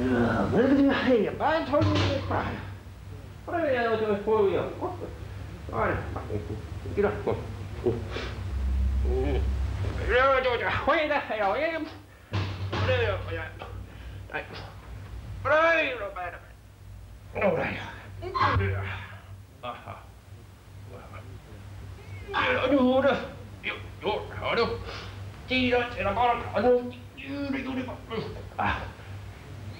Hey, man told me to cry. What are you doing for you? All right, get up. Wait a second. What are you doing? All right. Aha. Ah.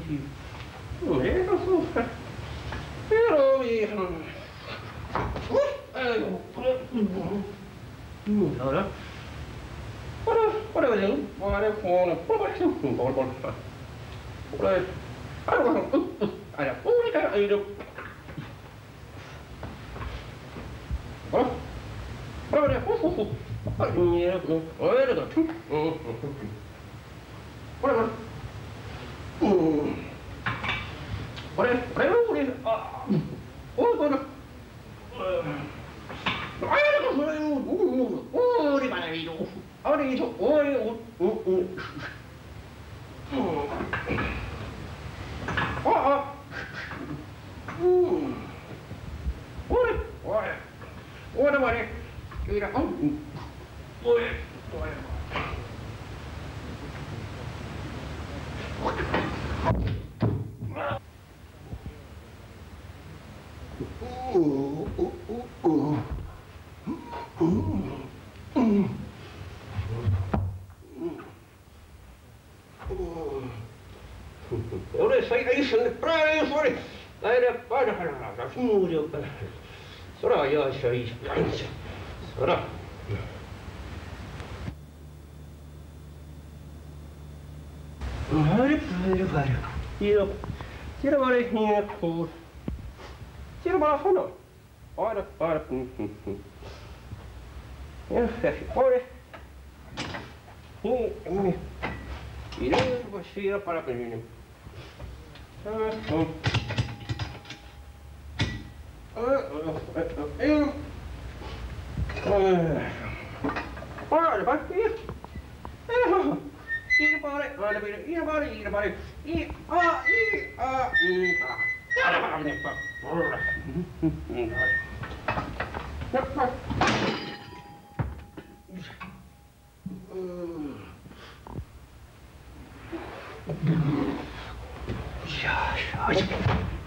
filho. Não é, não Pero, viejo. Ahora, ahora voy a ir, voy a ir con, por favor, por favor, por favor. Por ahí, ahora vamos, ahora, pública, ahí lo. Ahora, ahora, ahora, ahora, ahora, ahora, ahora, ahora, ahora, ahora, ahora, ahora, ahora, ある意味応援おうううお。あおんおいおい。おいおいおいおいおおおおおお seisakümmend praegu oli, suur ju, sõna ja siis sõna. ja sirm oli nii, et kuul, sirm on sõna, aeg, aeg, jah, tira, tira, Hum, hum. Iremos tira, a i,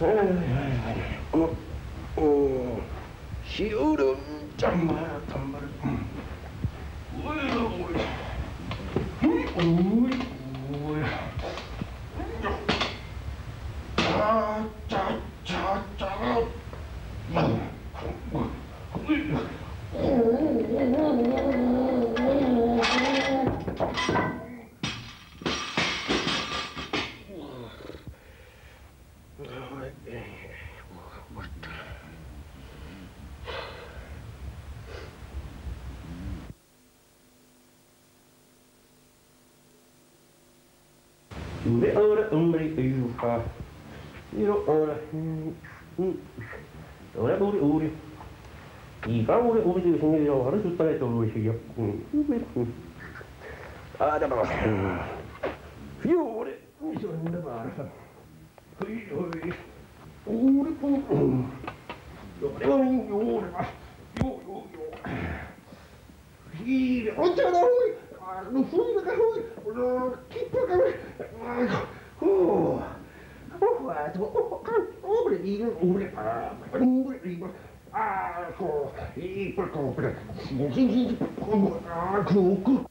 어, 어, 시으름 짱마야 단발을. Thank you. بأولى أمري أيوها يرو أولى أولى أولى أولى いいか俺帯で死ねるよ話すったないと思うしよ、うん、ああだからう。ん。よ俺。それだからはいはい。俺と俺はいいよ俺は。よよよいいね。お茶だろう no fundo da carruagem. Que porcaria. Ah,